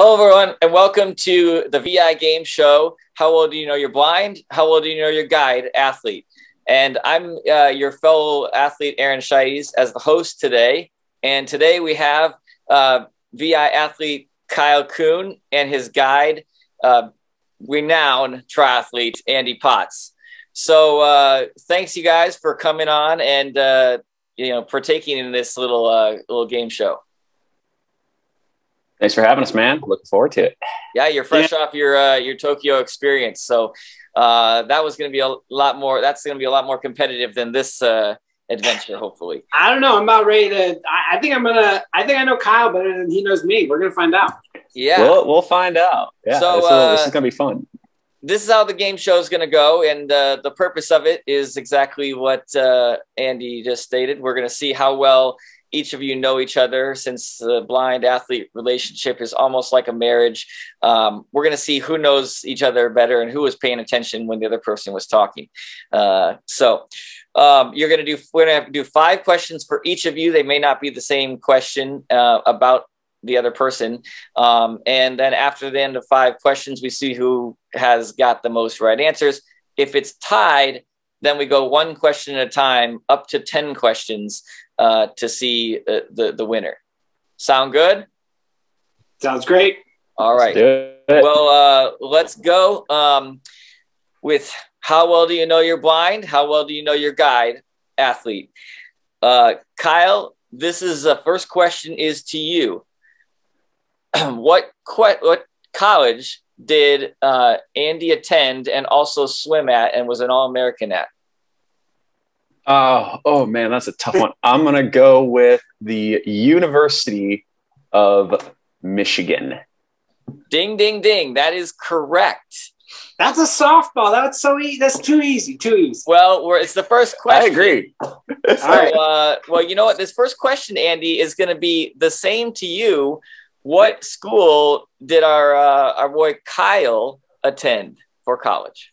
Hello, everyone, and welcome to the VI Game Show. How well do you know your blind? How well do you know your guide athlete? And I'm uh, your fellow athlete, Aaron Scheidies, as the host today. And today we have uh, VI athlete Kyle Coon and his guide, uh, renowned triathlete Andy Potts. So uh, thanks, you guys, for coming on and uh, you know partaking in this little uh, little game show. Thanks for having us, man. Looking forward to it. Yeah, you're fresh yeah. off your uh, your Tokyo experience, so uh, that was going to be a lot more. That's going to be a lot more competitive than this uh, adventure, hopefully. I don't know. I'm about ready to. I, I, think I'm gonna. I think I know Kyle better than he knows me. We're gonna find out. Yeah, we'll, we'll find out. Yeah, so, this, will, this is uh, gonna be fun. This is how the game show is going to go, and uh, the purpose of it is exactly what uh, Andy just stated. We're going to see how well each of you know each other since the blind athlete relationship is almost like a marriage. Um, we're going to see who knows each other better and who was paying attention when the other person was talking. Uh, so um, you're going to do, we're going to do five questions for each of you. They may not be the same question uh, about the other person. Um, and then after the end of five questions, we see who has got the most right answers. If it's tied, then we go one question at a time, up to 10 questions uh, to see uh, the, the winner. Sound good? Sounds great. All right. Well, uh, let's go um, with how well do you know your blind? How well do you know your guide athlete? Uh, Kyle, this is the first question is to you. what que- what college did uh, Andy attend and also swim at and was an All American at? Oh, oh man, that's a tough one. I'm gonna go with the University of Michigan. Ding, ding, ding. That is correct. That's a softball. That's so easy. That's too easy. Too easy. Well, it's the first question. I agree. All right. Uh, well, you know what? This first question, Andy, is going to be the same to you. What school did our uh, our boy Kyle attend for college?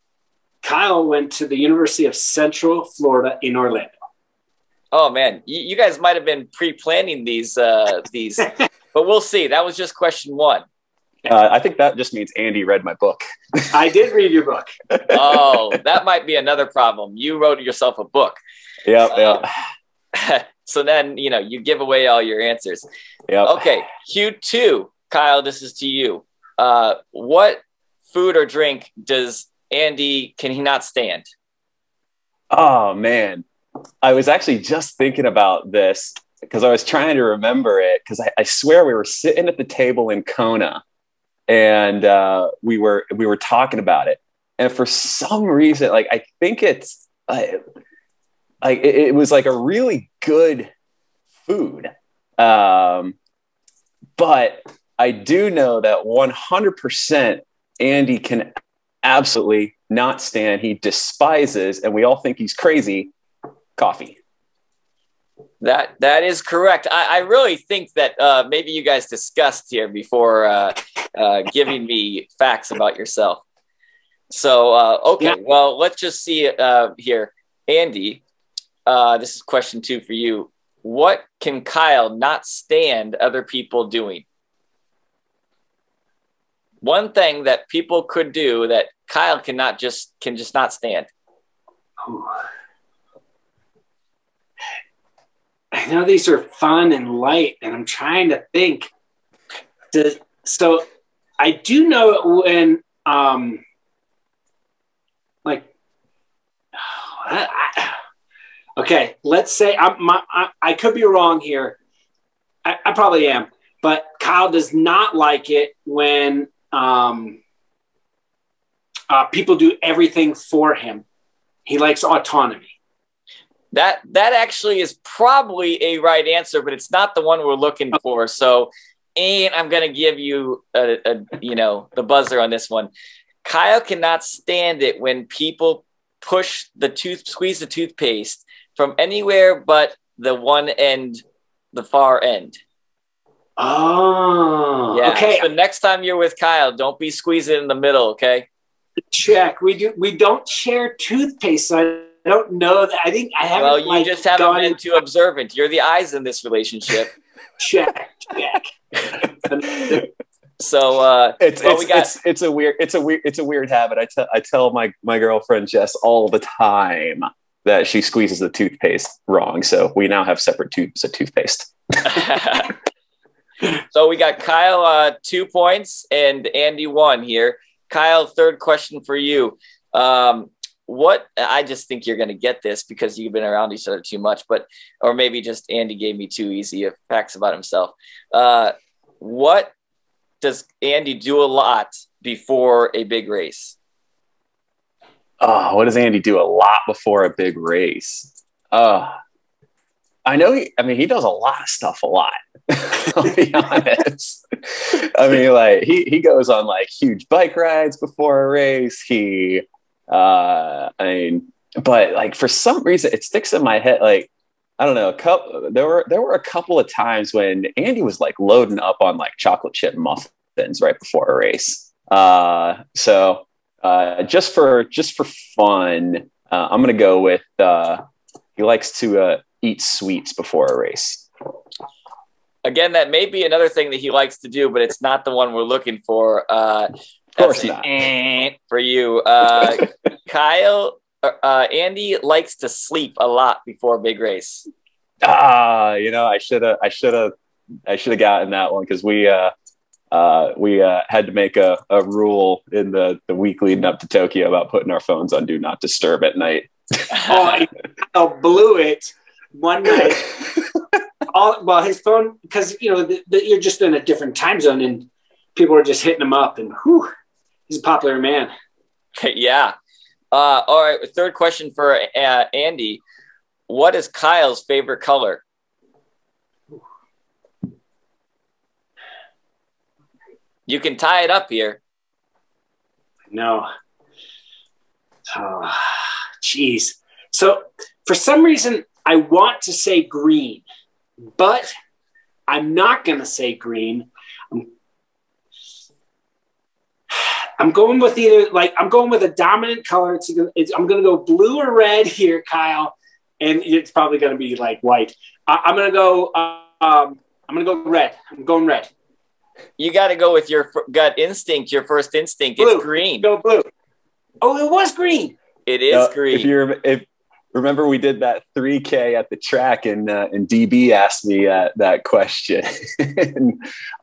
Kyle went to the University of Central Florida in Orlando. Oh man, you, you guys might have been pre-planning these uh, these, but we'll see. That was just question one. Uh, I think that just means Andy read my book. I did read your book. oh, that might be another problem. You wrote yourself a book. Yeah, um, yeah. so then you know you give away all your answers. Yeah. Okay, Q two, Kyle. This is to you. Uh, what food or drink does Andy, can he not stand? Oh man, I was actually just thinking about this because I was trying to remember it because I, I, swear we were sitting at the table in Kona and uh, we were we were talking about it, and for some reason, like I think it's like, like it, it was like a really good food, um, but I do know that 100% Andy can absolutely not stand. He despises, and we all think he's crazy. Coffee. That that is correct. I, I really think that uh, maybe you guys discussed here before uh, uh, giving me facts about yourself. So uh, okay, yeah. well let's just see uh, here, Andy. Uh, this is question two for you. What can Kyle not stand other people doing? One thing that people could do that Kyle cannot just can just not stand. I know these are fun and light, and I'm trying to think. so I do know when, um, like, I, I, okay, let's say I'm, my, I, I could be wrong here. I, I probably am, but Kyle does not like it when um, uh, people do everything for him. He likes autonomy. That that actually is probably a right answer, but it's not the one we're looking for. So, and I'm going to give you a, a you know the buzzer on this one. Kyle cannot stand it when people push the tooth, squeeze the toothpaste from anywhere but the one end, the far end. Oh, yeah. Okay. So next time you're with Kyle, don't be squeezing in the middle. Okay check. We do. We don't share toothpaste. So I don't know that. I think I haven't. Well, you like, just haven't been into- too observant. You're the eyes in this relationship. check. Check. So uh, it's well, it's, we got- it's it's a weird it's a weird it's a weird habit. I tell I tell my my girlfriend Jess all the time that she squeezes the toothpaste wrong. So we now have separate tubes of toothpaste. so we got Kyle uh, two points and Andy one here. Kyle, third question for you. Um, what I just think you're going to get this because you've been around each other too much, but or maybe just Andy gave me too easy facts about himself. Uh, what does Andy do a lot before a big race? Oh, what does Andy do a lot before a big race? Uh, I know. He, I mean, he does a lot of stuff a lot. I'll be honest. I mean, like he he goes on like huge bike rides before a race. He, uh, I mean, but like for some reason, it sticks in my head. Like I don't know. A couple, there were there were a couple of times when Andy was like loading up on like chocolate chip muffins right before a race. Uh, so uh, just for just for fun, uh, I'm gonna go with uh, he likes to uh, eat sweets before a race. Again, that may be another thing that he likes to do, but it's not the one we're looking for. Uh, Of course not. for you, uh, Kyle. Uh, Andy likes to sleep a lot before a big race. Ah, you know, I should have, I should have, I should have gotten that one because we, uh, uh, we uh, had to make a, a rule in the the week leading up to Tokyo about putting our phones on do not disturb at night. Oh, I blew it one night. All well, his phone because you know the, the, you're just in a different time zone and people are just hitting him up and whew, he's a popular man. yeah. Uh, all right. Third question for uh, Andy. What is Kyle's favorite color? You can tie it up here. No. Oh, jeez. So for some reason, I want to say green, but I'm not going to say green. I'm, I'm going with either like I'm going with a dominant color. It's, it's I'm going to go blue or red here, Kyle, and it's probably going to be like white. I, I'm going to go. Uh, um, I'm going to go red. I'm going red. You got to go with your f- gut instinct. Your first instinct. Blue. It's green. Go blue. Oh, it was green. It is Uh, green. If you rem- if remember, we did that 3K at the track, and uh, and DB asked me uh, that question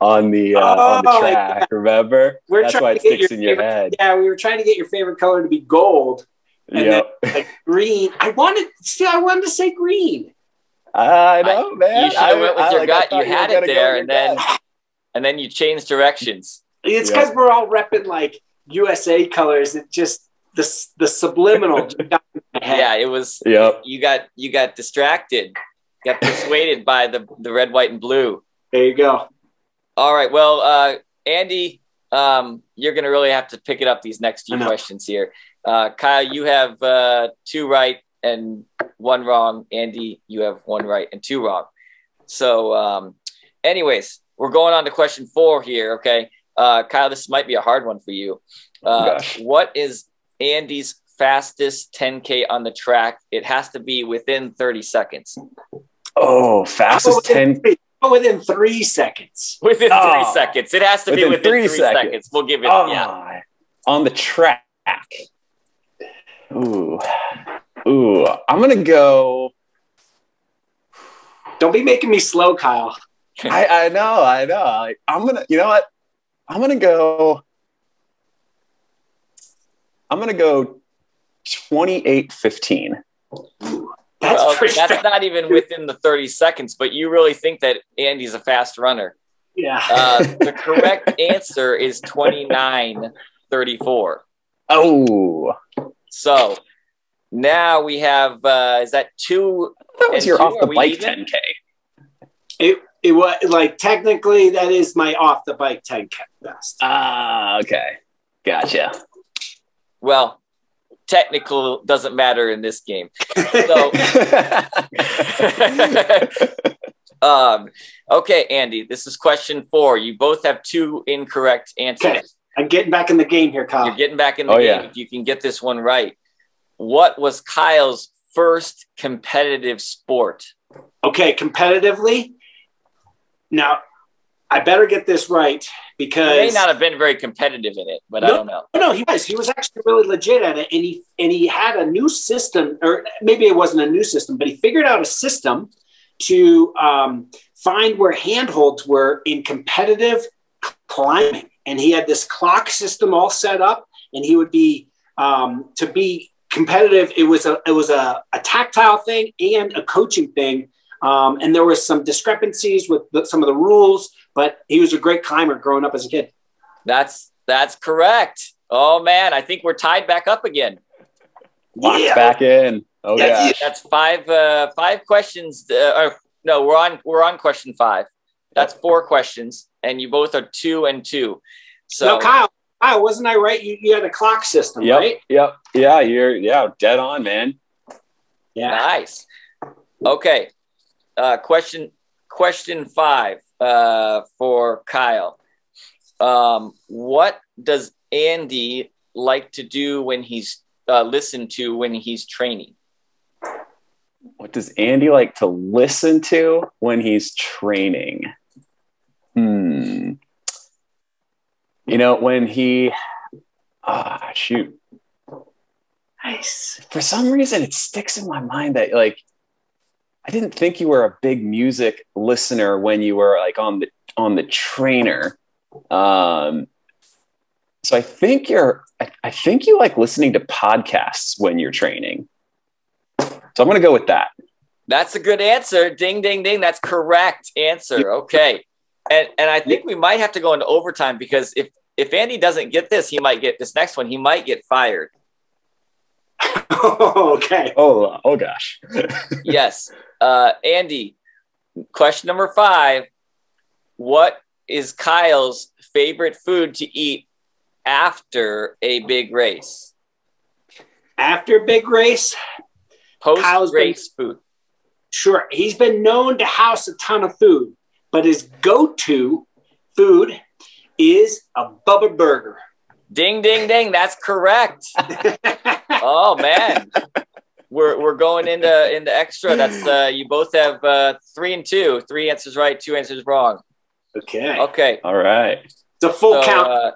on the uh, on the Oh, track. Remember? We're That's trying why to it get sticks your in your favorite- head. Yeah, we were trying to get your favorite color to be gold. And Yep. Like green. I wanted still I wanted to say green. I know, man. you should have I- went with I- your I gut. thought You had gonna it there, and then gut. and then you changed directions. It's Yeah. because we're all repping like USA colors. It just the the subliminal just got in head. Yeah, it was. Yep. You got you got distracted. Got persuaded by the the red, white, and blue. There you go. All right. Well, uh, Andy, um, you're going to really have to pick it up these next few questions here. Uh, Kyle, you have uh, two right and one wrong. Andy, you have one right and two wrong. So, um, anyways, we're going on to question four here. Okay. Uh, Kyle, this might be a hard one for you. Uh, what is Andy's fastest 10K on the track? It has to be within 30 seconds. Oh, fastest Oh, within, 10 three, oh, within three seconds. Within Oh. three ah. seconds. It has to be Within within three three, seconds. seconds. We'll give it. Oh, Yeah. on the track. Ooh, ooh. I'm gonna go. Don't be making me slow, Kyle. I, I know, I know. I, I'm gonna. You know what? I'm gonna go. I'm gonna go. 28-15. That's well, that's not even within the 30 seconds, but you really think that Andy's a fast runner. Yeah. Uh, the correct answer is 29.34. Oh, So now we have, uh, is that two? that was your two, off the bike even? 10k. it it was like technically that is my off the bike 10k best. Ah, okay, gotcha. Well, technical doesn't matter in this game. So, um, okay, Andy, this is question four. You both have two incorrect answers. Okay. I'm getting back in the game here, Kyle. You're getting back in the Oh, game yeah. if you can get this one right. What was Kyle's first competitive sport? Okay, competitively. Now, I better get this right because he may not have been very competitive in it, but I don't know. No, he was. He was actually really legit at it, and he and he had a new system, or maybe it wasn't a new system, but he figured out a system to um, find where handholds were in competitive climbing, and he had this clock system all set up, and he would be um, to be competitive. It was a it was a, a tactile thing and a coaching thing, um, and there was some discrepancies with the, some of the rules, but he was a great climber growing up as a kid. That's that's correct. Oh man, I think we're tied back up again. Locked back in. Oh Yeah, yeah. That's five uh, five questions. Uh, or, no, we're on we're on question five. That's four questions, and you both are two and two. So no, Kyle, Kyle, wasn't I right? You, you had a clock system, Yep. right? Yep. Yeah. You're yeah dead on, man. Yeah. Nice. Okay. Uh, question question five uh, for Kyle. Um, what does Andy like to do when he's uh, listen to when he's training? What does Andy like to listen to when he's training? Hmm. You know, when he, ah, shoot. Nice. For some reason, it sticks in my mind that, like, I didn't think you were a big music listener when you were like on the on the trainer. Um, so I think you're. I, I think you like listening to podcasts when you're training. So I'm going to go with that. That's a good answer. Ding, ding, ding. That's correct answer. Okay. And and I think we might have to go into overtime because if if Andy doesn't get this, he might get this next one. He might get fired. okay. Oh, oh gosh. Yes. Uh, Andy, question number five. What is Kyle's favorite food to eat after a big race? After big race, Post Kyle's been- race food. sure, he's been known to house a ton of food, but his go-to food is a Bubba Burger. Ding, ding, ding. That's correct. Oh man, we're we're going into into extra. That's uh, you both have uh, three and two, three answers right, two answers wrong. okay. Okay, All right. It's a full so, count. uh,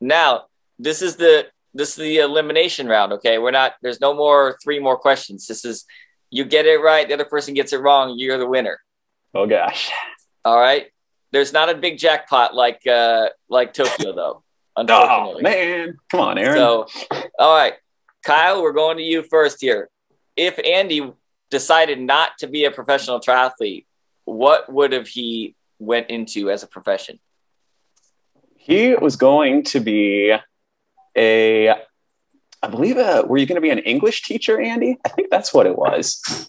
now this is the this is the elimination round. Okay, we're not. There's no more three more questions. This is you get it right, the other person gets it wrong. You're the winner. Oh gosh. All right. There's not a big jackpot like uh, like Tokyo though. Oh man. Come on, Aaron. So, all right, Kyle, we're going to you first here. If Andy decided not to be a professional triathlete, what would have he went into as a profession? he was going to be a I believe uh were you going to be an English teacher, Andy? I think that's what it was.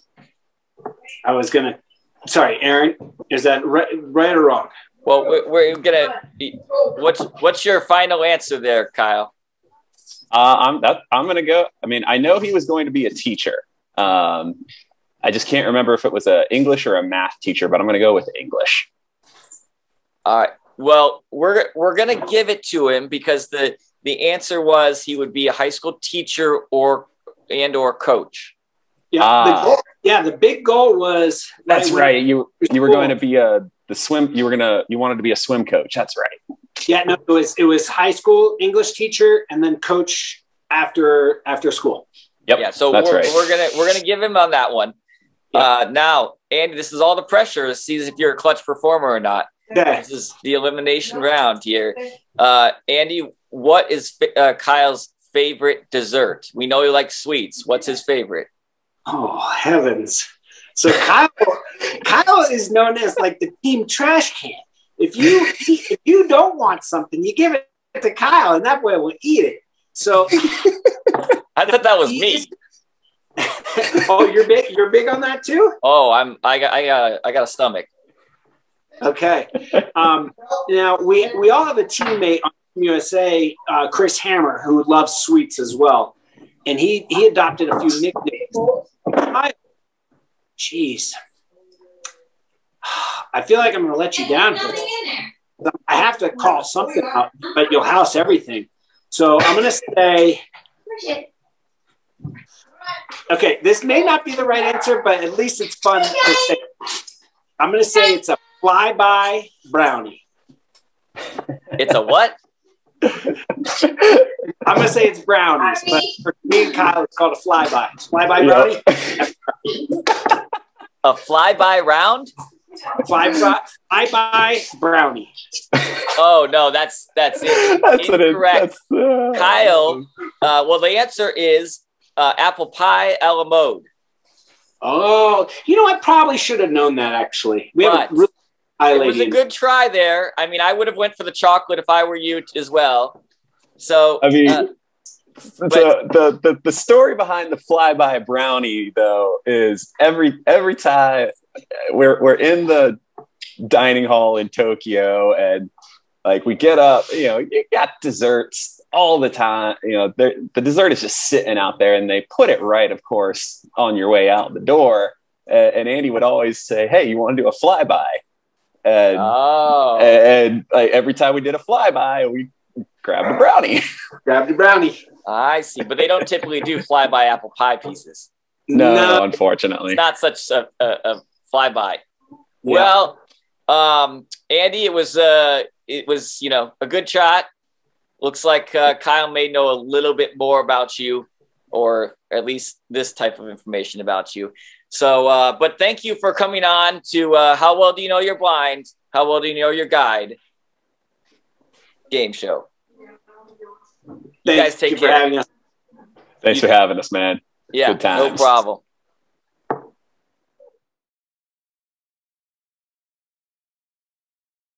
I was gonna. Sorry, Aaron. Is that right, right or wrong? Well, we're, we're gonna. What's what's your final answer there, Kyle? Uh, I'm that, I'm going to go. I mean, I know he was going to be a teacher. Um, I just can't remember if it was a English or a math teacher, but I'm going to go with English. All right. Well, we're we're gonna give it to him because the the answer was he would be a high school teacher or and or coach. Yeah. Ah. The goal, yeah. The big goal was. That's when- right. You you were going to be a the swim. You were gonna you wanted to be a swim coach. That's right. Yeah. No. It was. It was high school English teacher and then coach after after school. Yep. Yeah, so that's we're, right. we're gonna we're gonna give him on that one. Yeah. Uh, now, Andy, this is all the pressure. See if you're a clutch performer or not. Okay. This is the elimination round here. Uh, Andy, what is uh, Kyle's favorite dessert? We know he likes sweets. What's his favorite? Oh heavens! So Kyle, Kyle is known as like the team trash can. If you if you don't want something, you give it to Kyle, and that way we'll eat it. So, I thought that was me. oh, you're big. You're big on that too. Oh, I'm I got I got I got a stomach. Okay. Um, now we we all have a teammate on USA, uh, Chris Hammer, who loves sweets as well, and he he adopted a few nicknames. I, jeez, I feel like I'm going to let you down. here. I have to call something out, but you'll house everything. So I'm going to say, okay, this may not be the right answer, but at least it's fun to say. I'm going to say it's a flyby brownie. It's a what? I'm gonna say it's brownies, but for me and Kyle, it's called a flyby. Flyby brownie. A flyby round? Flyby, flyby brownie. Oh no, that's that's it. That's what it- Incorrect. that's, uh, Kyle. Uh, well, the answer is uh, apple pie a la mode. Oh, you know, I probably should have known that actually. We have a really high It was a good try there. I mean, I would have went for the chocolate if I were you t- as well. So I mean, uh, the, the the the story behind the flyby brownie though is every every time we're we're in the dining hall in Tokyo and like we get up, you know, you got desserts all the time. You know, they're- the dessert is just sitting out there, and they put it right, of course, on your way out the door. Uh, and Andy would always say, "Hey, you want to do a flyby?" And oh, and like every time we did a flyby, we grabbed a brownie. grabbed the brownie. I see. But they don't typically do flyby apple pie pieces. No, No. unfortunately. It's not such a, a, a flyby. Yeah. Well, um, Andy, it was uh, it was you know a good shot. Looks like uh, Kyle may know a little bit more about you, or at least this type of information about you. So, uh, but thank you for coming on to uh, How Well Do You Know Your Blind? How Well Do You Know Your Guide? Game show. Thank guys take you for care. having us. Thanks for having us, man. Yeah, Good no problem.